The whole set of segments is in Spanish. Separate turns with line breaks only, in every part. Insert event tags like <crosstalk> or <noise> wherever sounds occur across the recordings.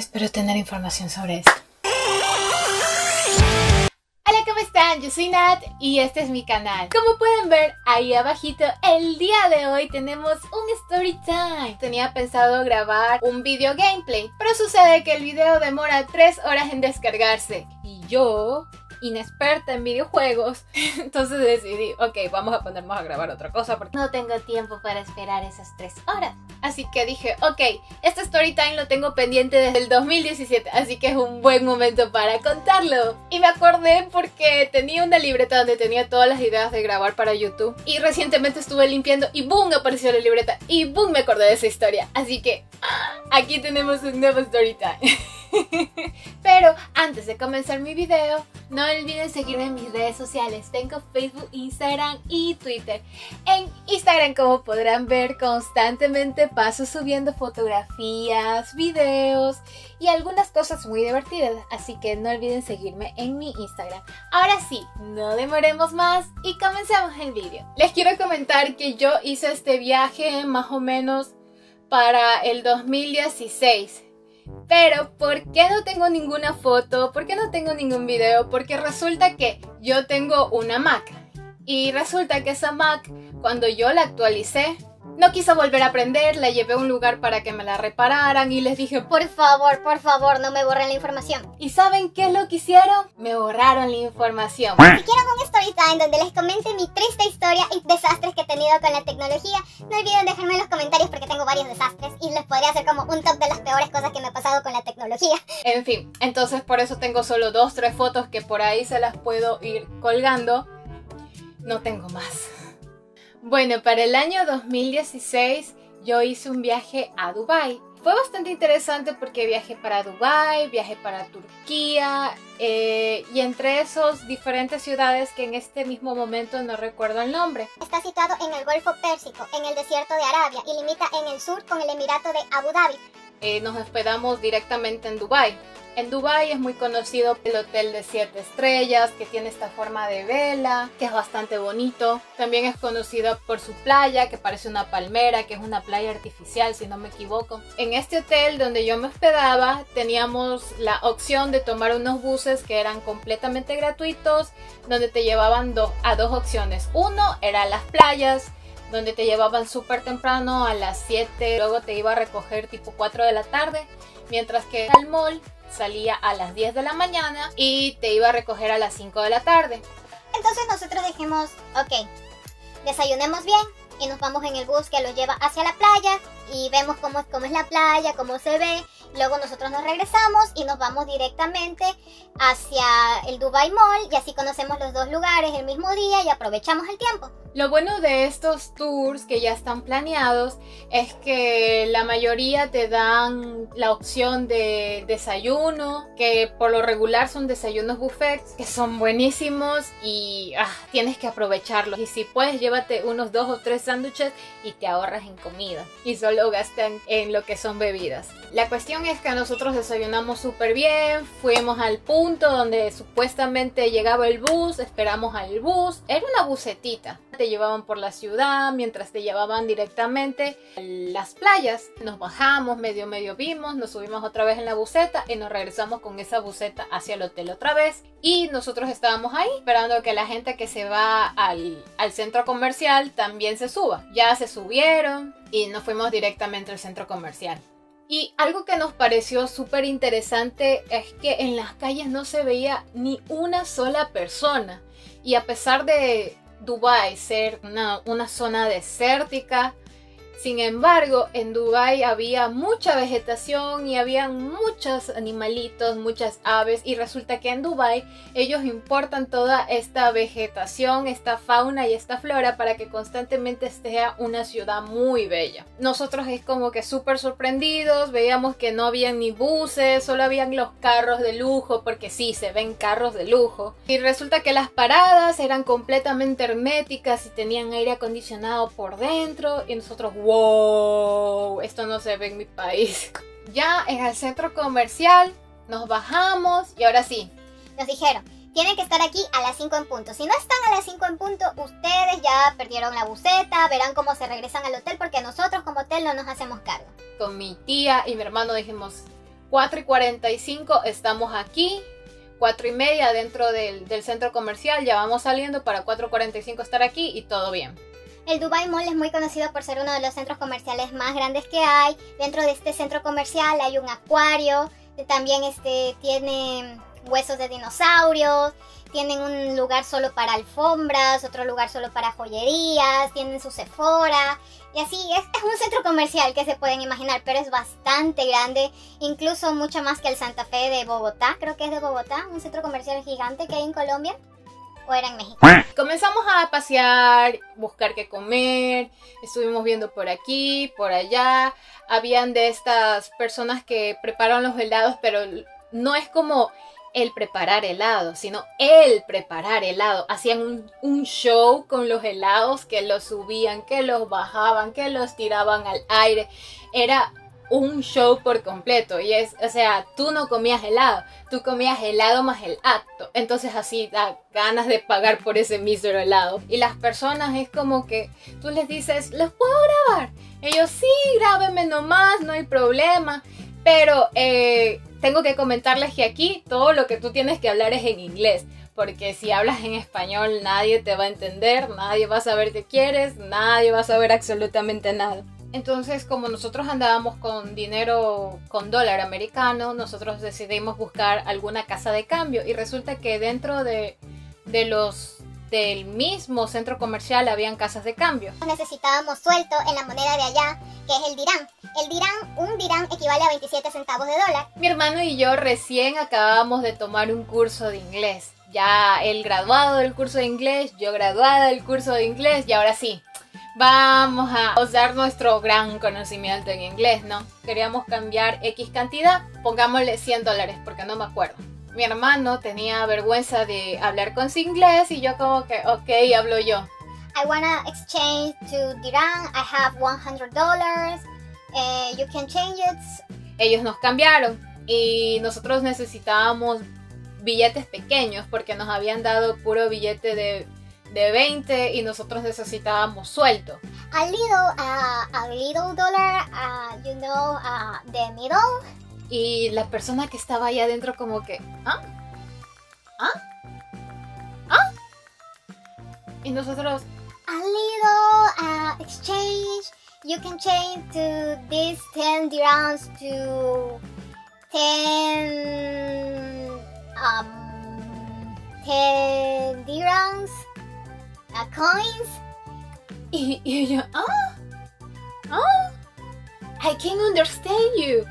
Espero tener información sobre esto. Hola, ¿cómo están? Yo soy Nat y este es mi canal. Como pueden ver ahí abajito, el día de hoy tenemos un story time. Tenía pensado grabar un video gameplay, pero sucede que el video demora 3 horas en descargarse. Y yo inexperta en videojuegos. <laughs> Entonces decidí, ok, vamos a ponernos a grabar otra cosa porque no tengo tiempo para esperar esas tres horas. Así que dije, ok, este story time lo tengo pendiente desde el 2017, así que es un buen momento para contarlo. Y me acordé porque tenía una libreta donde tenía todas las ideas de grabar para YouTube. Y recientemente estuve limpiando y boom apareció la libreta y boom me acordé de esa historia. Así que ¡ah! aquí tenemos un nuevo story time. <laughs> Pero antes de comenzar mi video, no olviden seguirme en mis redes sociales. Tengo Facebook, Instagram y Twitter. En Instagram, como podrán ver, constantemente paso subiendo fotografías, videos y algunas cosas muy divertidas. Así que no olviden seguirme en mi Instagram. Ahora sí, no demoremos más y comencemos el vídeo. Les quiero comentar que yo hice este viaje más o menos para el 2016 pero, ¿por qué no tengo ninguna foto? ¿Por qué no tengo ningún video? Porque resulta que yo tengo una Mac. Y resulta que esa Mac, cuando yo la actualicé, no quiso volver a aprender, la llevé a un lugar para que me la repararan y les dije,
por favor, por favor, no me borren la información.
¿Y saben qué es lo que hicieron? Me borraron la información.
Si quieren un story time donde les comente mi triste historia y desastres que he tenido con la tecnología, no olviden dejarme en los comentarios porque tengo varios desastres y les podría hacer como un top de las peores cosas que me ha pasado con la tecnología. <laughs>
En fin, entonces por eso tengo solo dos, tres fotos que por ahí se las puedo ir colgando. No tengo más. Bueno, para el año 2016 yo hice un viaje a Dubai. Fue bastante interesante porque viajé para Dubai, viajé para Turquía eh, y entre esos diferentes ciudades que en este mismo momento no recuerdo el nombre.
Está situado en el Golfo Pérsico, en el desierto de Arabia y limita en el sur con el Emirato de Abu Dhabi.
Eh, nos hospedamos directamente en Dubai. En Dubai es muy conocido el hotel de 7 estrellas que tiene esta forma de vela, que es bastante bonito. También es conocido por su playa, que parece una palmera, que es una playa artificial, si no me equivoco. En este hotel donde yo me hospedaba, teníamos la opción de tomar unos buses que eran completamente gratuitos, donde te llevaban a dos opciones. Uno era las playas, donde te llevaban súper temprano a las 7, luego te iba a recoger tipo 4 de la tarde, mientras que al mall salía a las 10 de la mañana y te iba a recoger a las 5 de la tarde.
Entonces nosotros dijimos, ok, desayunemos bien y nos vamos en el bus que los lleva hacia la playa y vemos cómo, cómo es la playa, cómo se ve. Luego nosotros nos regresamos y nos vamos directamente hacia el Dubai Mall y así conocemos los dos lugares el mismo día y aprovechamos el tiempo.
Lo bueno de estos tours que ya están planeados es que la mayoría te dan la opción de desayuno, que por lo regular son desayunos buffets, que son buenísimos y ah, tienes que aprovecharlos. Y si puedes, llévate unos dos o tres sándwiches y te ahorras en comida. Y solo gastan en lo que son bebidas. La cuestión es que nosotros desayunamos súper bien, fuimos al punto donde supuestamente llegaba el bus, esperamos al bus. Era una bucetita te llevaban por la ciudad, mientras te llevaban directamente a las playas. Nos bajamos, medio medio vimos, nos subimos otra vez en la buceta y nos regresamos con esa buceta hacia el hotel otra vez. Y nosotros estábamos ahí esperando que la gente que se va al, al centro comercial también se suba. Ya se subieron y nos fuimos directamente al centro comercial. Y algo que nos pareció súper interesante es que en las calles no se veía ni una sola persona. Y a pesar de Dubai ser una, una zona desértica, sin embargo, en Dubai había mucha vegetación y había muchos animalitos, muchas aves y resulta que en Dubai ellos importan toda esta vegetación, esta fauna y esta flora para que constantemente sea una ciudad muy bella. Nosotros es como que súper sorprendidos, veíamos que no había ni buses, solo habían los carros de lujo, porque sí, se ven carros de lujo. Y resulta que las paradas eran completamente herméticas y tenían aire acondicionado por dentro y nosotros, wow, esto no se ve en mi país. Ya en el centro comercial nos bajamos y ahora sí.
Nos dijeron, tienen que estar aquí a las 5 en punto. Si no están a las 5 en punto, ustedes ya perdieron la buceta, verán cómo se regresan al hotel porque nosotros como hotel no nos hacemos cargo.
Con mi tía y mi hermano dijimos, 4 y 45 estamos aquí. 4 y media dentro del, del centro comercial. Ya vamos saliendo para 4.45 estar aquí y todo bien.
El Dubai Mall es muy conocido por ser uno de los centros comerciales más grandes que hay. Dentro de este centro comercial hay un acuario, también este tiene huesos de dinosaurios, tienen un lugar solo para alfombras, otro lugar solo para joyerías, tienen su Sephora. Y así, es, es, un centro comercial que se pueden imaginar, pero es bastante grande, incluso mucho más que el Santa Fe de Bogotá, creo que es de Bogotá, un centro comercial gigante que hay en Colombia. ¿O era en México?
Comenzamos a pasear, buscar qué comer, estuvimos viendo por aquí, por allá. Habían de estas personas que preparan los helados, pero no es como el preparar helado, sino el preparar helado. Hacían un, un, show con los helados que los subían, que los bajaban, que los tiraban al aire. Era un show por completo. Y es, o sea, tú no comías helado, tú comías helado más el acto. Entonces así da ganas de pagar por ese mísero helado. Y las personas es como que tú les dices, ¿los puedo grabar? Ellos sí, grábenme nomás, no hay problema. Pero eh, tengo que comentarles que aquí todo lo que tú tienes que hablar es en inglés. Porque si hablas en español nadie te va a entender, nadie va a saber qué quieres, nadie va a saber absolutamente nada. Entonces, como nosotros andábamos con dinero, con dólar americano, nosotros decidimos buscar alguna casa de cambio y resulta que dentro de, de los del mismo centro comercial habían casas de cambio.
Necesitábamos suelto en la moneda de allá, que es el dirán. El dirán, un dirán equivale a 27 centavos de dólar.
Mi hermano y yo recién acabábamos de tomar un curso de inglés. Ya él graduado del curso de inglés, yo graduada del curso de inglés y ahora sí, vamos a usar nuestro gran conocimiento en inglés, ¿no? Queríamos cambiar X cantidad, pongámosle 100 dólares, porque no me acuerdo. Mi hermano tenía vergüenza de hablar con su inglés y yo como que, ok, hablo yo.
I wanna exchange to dirham, I have 100 dollars, uh, you can change it.
Ellos nos cambiaron y nosotros necesitábamos billetes pequeños porque nos habían dado puro billete de de 20 y nosotros necesitábamos suelto.
A little, uh, a little dollar, uh, you know, uh, the middle.
Y la persona que estaba ahí adentro como que, ¿ah? ¿ah? ¿ah? Y nosotros,
a little uh, exchange, you can change to this 10 dirhams to 10 um 10 dirhams a coins. <laughs>
Y, y yo, ah, ah, I can understand you.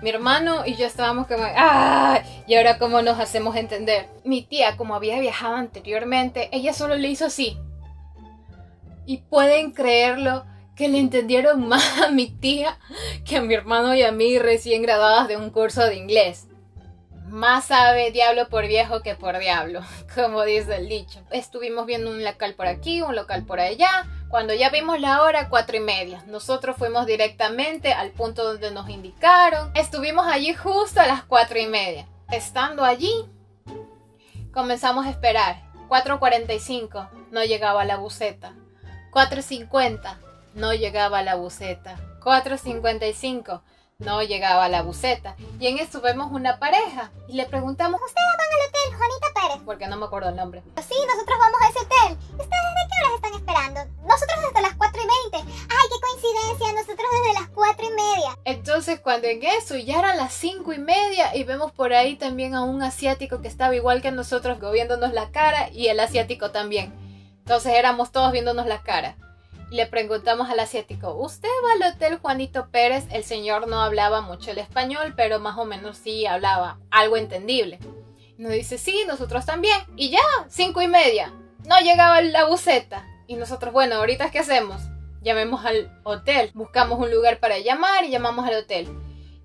Mi hermano y yo estábamos como, ah, y ahora cómo nos hacemos entender. Mi tía, como había viajado anteriormente, ella solo le hizo así. Y pueden creerlo que le entendieron <laughs> más a mi tía que a mi hermano y a mí recién graduadas de un curso de inglés. Más sabe diablo por viejo que por diablo, <laughs> como dice el dicho. Estuvimos viendo un local por aquí, un local por allá. Cuando ya vimos la hora, cuatro y media. Nosotros fuimos directamente al punto donde nos indicaron. Estuvimos allí justo a las cuatro y media. Estando allí, comenzamos a esperar. 4.45, no llegaba la buceta. 4.50, no llegaba la buceta. 4.55, no llegaba la buceta. Y en eso vemos una pareja y le preguntamos,
¿Ustedes van al hotel Juanita Pérez?
Porque no me acuerdo el nombre.
Sí, nosotros vamos a ese hotel. ¿Ustedes desde qué horas están esperando? Nosotros desde las 4 y 20. ¡Ay, qué coincidencia! Nosotros desde las 4 y media.
Entonces cuando en eso ya eran las 5 y media y vemos por ahí también a un asiático que estaba igual que nosotros viéndonos la cara y el asiático también. Entonces éramos todos viéndonos la cara le preguntamos al asiático, ¿usted va al hotel Juanito Pérez? El señor no hablaba mucho el español, pero más o menos sí hablaba algo entendible. Nos dice, sí, nosotros también. Y ya, cinco y media. No llegaba la buceta. Y nosotros, bueno, ahorita ¿qué hacemos? Llamemos al hotel. Buscamos un lugar para llamar y llamamos al hotel.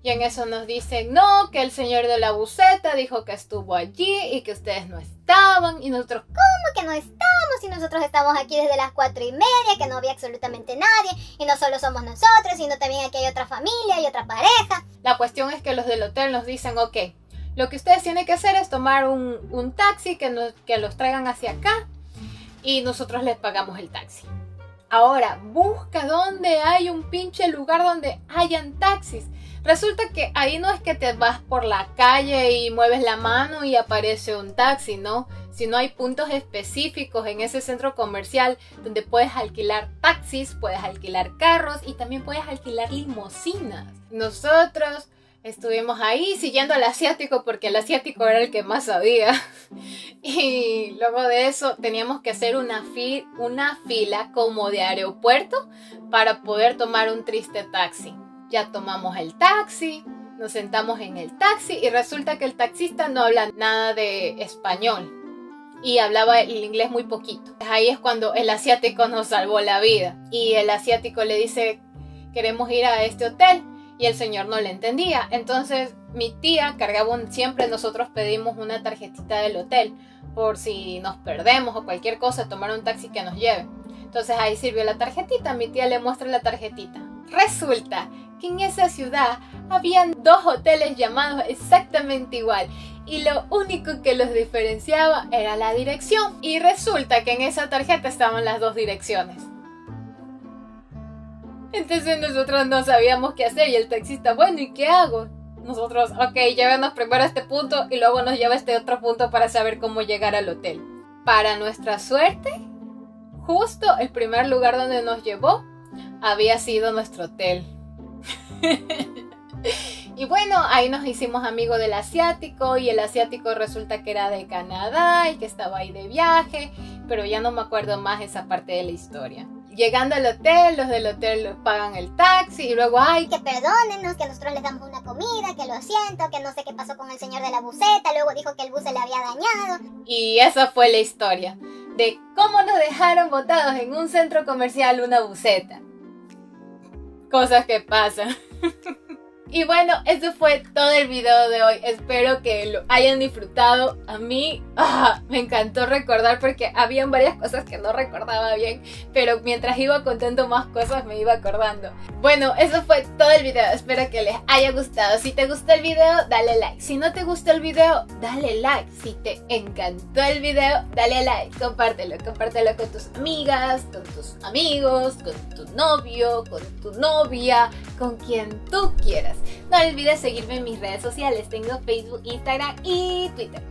Y en eso nos dicen, no, que el señor de la buceta dijo que estuvo allí y que ustedes no estaban. Y nosotros,
¿cómo que no estamos? Y nosotros estamos aquí desde las cuatro y media, que no había absolutamente nadie. Y no solo somos nosotros, sino también aquí hay otra familia y otra pareja.
La cuestión es que los del hotel nos dicen, ok, lo que ustedes tienen que hacer es tomar un, un taxi que, nos, que los traigan hacia acá y nosotros les pagamos el taxi. Ahora, busca donde hay un pinche lugar donde hayan taxis. Resulta que ahí no es que te vas por la calle y mueves la mano y aparece un taxi, ¿no? Sino hay puntos específicos en ese centro comercial donde puedes alquilar taxis, puedes alquilar carros y también puedes alquilar limosinas. Nosotros estuvimos ahí siguiendo al asiático porque el asiático era el que más sabía. <laughs> Y luego de eso teníamos que hacer una, una fila como de aeropuerto para poder tomar un triste taxi. Ya tomamos el taxi, nos sentamos en el taxi y resulta que el taxista no habla nada de español y hablaba el inglés muy poquito. Ahí es cuando el asiático nos salvó la vida y el asiático le dice queremos ir a este hotel y el señor no le entendía. Entonces mi tía cargaba siempre nosotros pedimos una tarjetita del hotel por si nos perdemos o cualquier cosa, tomar un taxi que nos lleve. Entonces ahí sirvió la tarjetita, mi tía le muestra la tarjetita. Resulta que en esa ciudad habían dos hoteles llamados exactamente igual y lo único que los diferenciaba era la dirección y resulta que en esa tarjeta estaban las dos direcciones. Entonces nosotros no sabíamos qué hacer y el taxista, bueno, ¿y qué hago? Nosotros, ok, llévenos primero a este punto y luego nos lleva a este otro punto para saber cómo llegar al hotel. Para nuestra suerte, justo el primer lugar donde nos llevó había sido nuestro hotel. <laughs> y bueno, ahí nos hicimos amigos del asiático y el asiático resulta que era de Canadá y que estaba ahí de viaje, pero ya no me acuerdo más esa parte de la historia llegando al hotel, los del hotel pagan el taxi y luego, ay,
que perdónenos, que nosotros les damos una comida, que lo siento, que no sé qué pasó con el señor de la buceta, luego dijo que el bus se le había dañado.
Y esa fue la historia de cómo nos dejaron botados en un centro comercial una buceta. Cosas que pasan. <laughs> Y bueno, eso fue todo el video de hoy. Espero que lo hayan disfrutado. A mí ah, me encantó recordar porque habían varias cosas que no recordaba bien. Pero mientras iba contando más cosas me iba acordando. Bueno, eso fue todo el video. Espero que les haya gustado. Si te gustó el video, dale like. Si no te gustó el video, dale like. Si te encantó el video, dale like. Compártelo. Compártelo con tus amigas, con tus amigos, con tu novio, con tu novia, con quien tú quieras. No olvides seguirme en mis redes sociales. Tengo Facebook, Instagram y Twitter.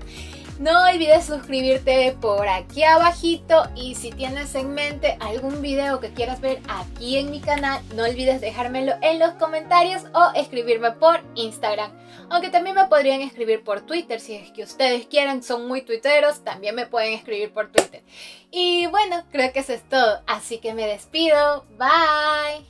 No olvides suscribirte por aquí abajito y si tienes en mente algún video que quieras ver aquí en mi canal, no olvides dejármelo en los comentarios o escribirme por Instagram. Aunque también me podrían escribir por Twitter si es que ustedes quieren, son muy tuiteros, también me pueden escribir por Twitter. Y bueno, creo que eso es todo, así que me despido. Bye.